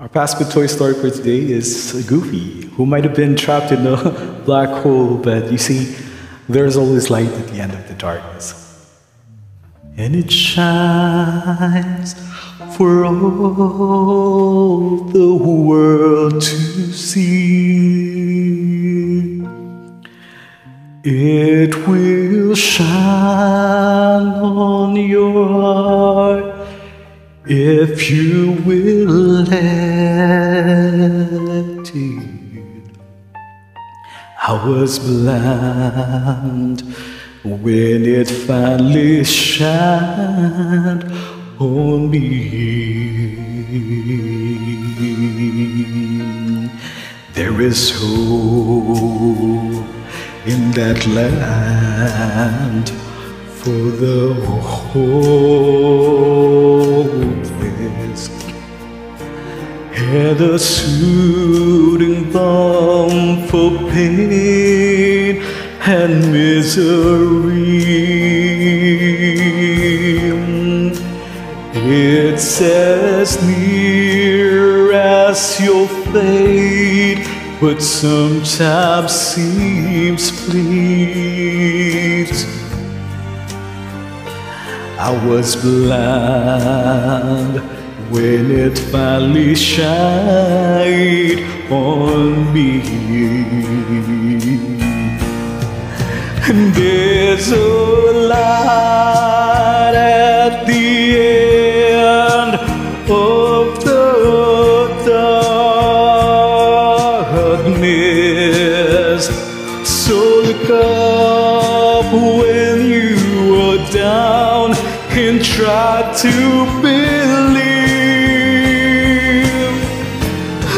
Our basket toy story for today is Goofy, who might have been trapped in a black hole, but you see, there's always light at the end of the darkness. And it shines for all the world to see. It will shine on your heart if you will let. I was blind when it finally shined on me. There is hope in that land for the hopeless a soothing balm for pain and misery. It's as near as your fate, but sometimes seems fleet. I was blind when it finally shined on me. And there's a light at the end of the darkness. So look up when you are down and try to believe.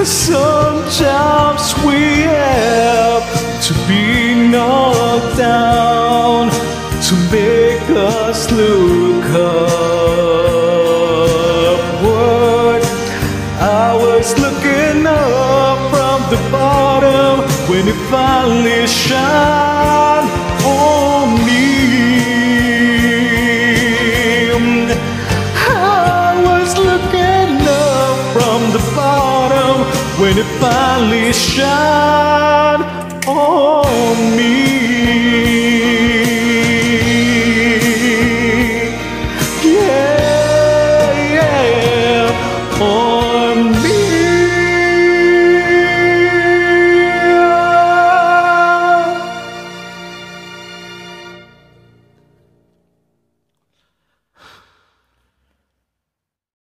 Sometimes we have to be knocked down to make us look upward. I was looking up from the bottom when it finally shined when it finally shined on me.